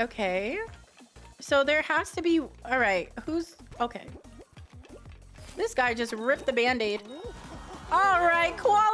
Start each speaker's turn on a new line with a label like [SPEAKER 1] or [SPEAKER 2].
[SPEAKER 1] Okay. So there has to be... All right. Who's... Okay. This guy just ripped the band-aid. All right. Qualified.